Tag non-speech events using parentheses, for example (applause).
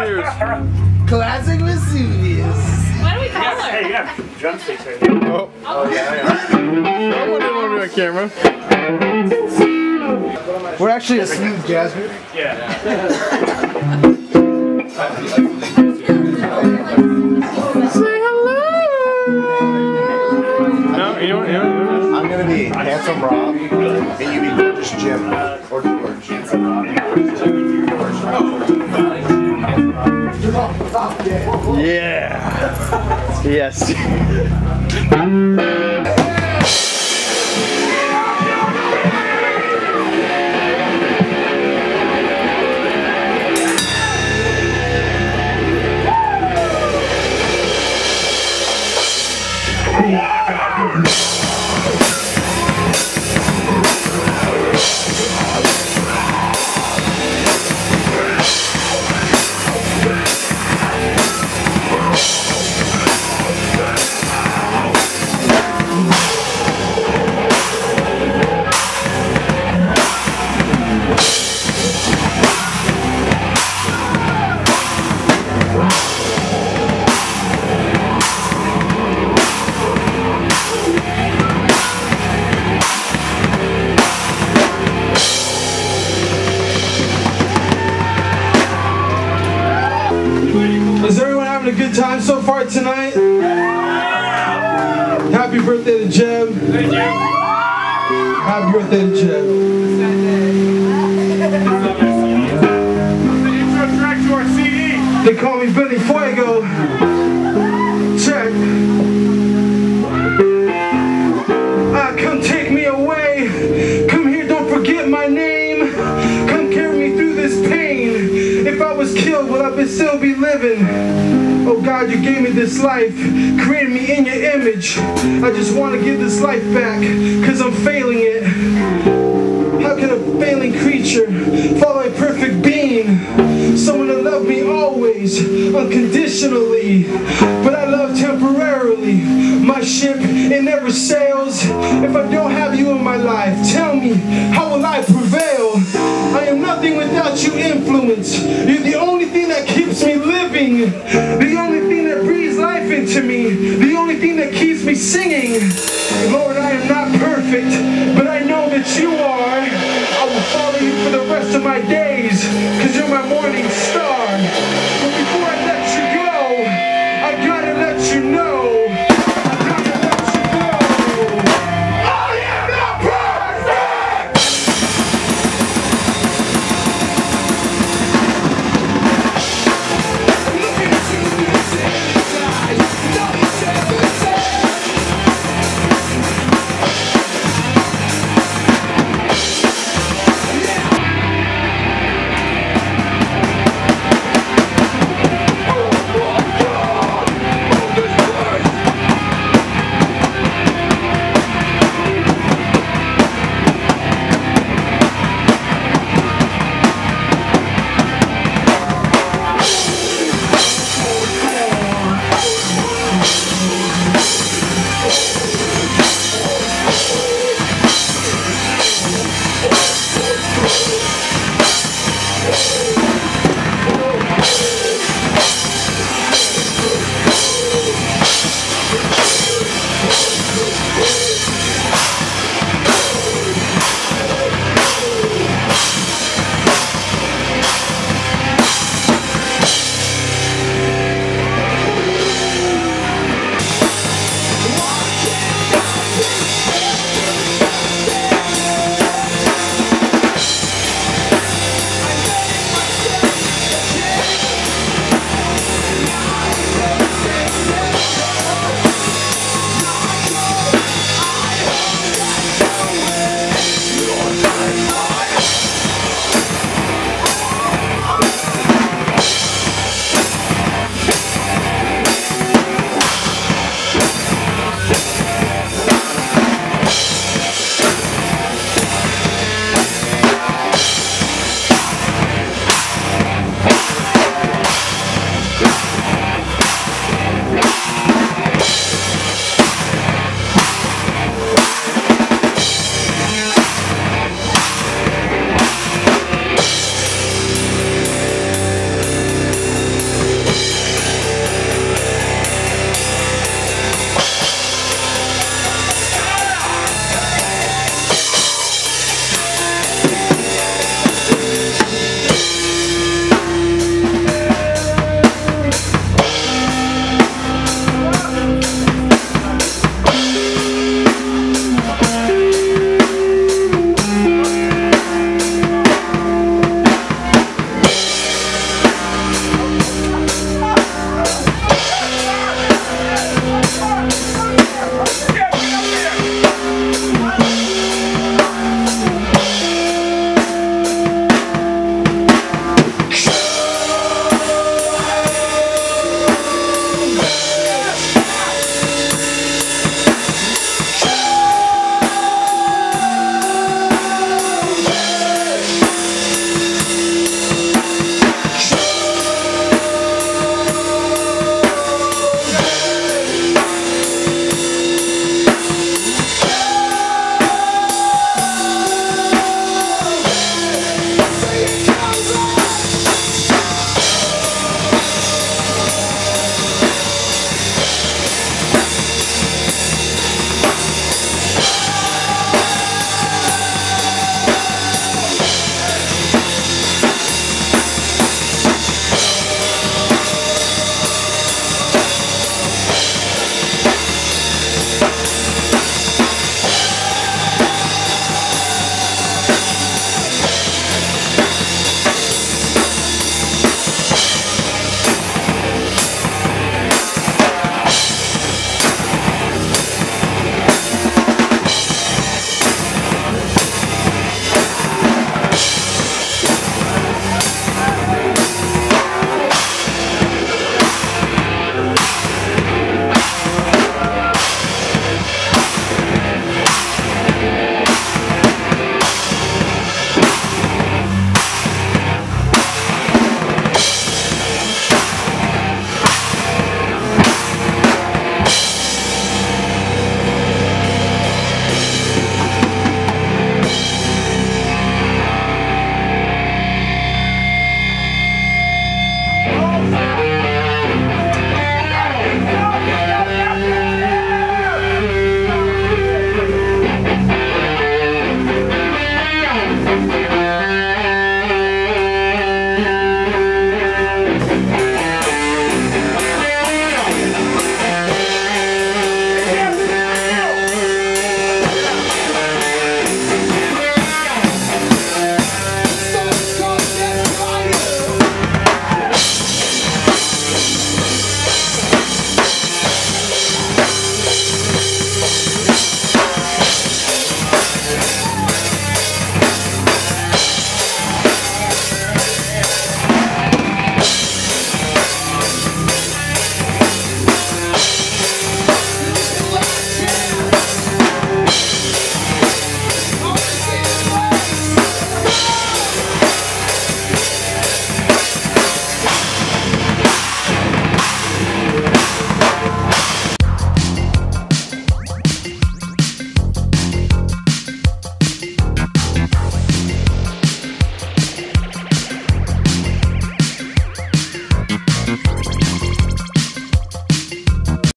Classic Classic Vesuvius. What do we call her? Hey, you got drumsticks right here. Oh, oh yeah, yeah. I wouldn't want to be on camera. We're actually a smooth jazz group. Yeah. No, you know what? You know what? You know what? I'm gonna be handsome Rob, and you be gorgeous Jim Yeah. Yes. (laughs) a good time so far tonight? Happy birthday to Jeb. Happy birthday to Jeb. They call me Benny was killed, would I be still be living? Oh God, you gave me this life, created me in your image. I just want to give this life back, cause I'm failing it. How can a failing creature follow a perfect being? Someone that loved me always, unconditionally, but I love temporarily. My ship, it never sails. If I don't have you influence. You're the only thing that keeps me living. The only thing that breathes life into me. The only thing that keeps me singing. Lord, I am not perfect, but I know that you are. I will follow you for the rest of my days, because you're my morning star. But before I let you go, I gotta let you know.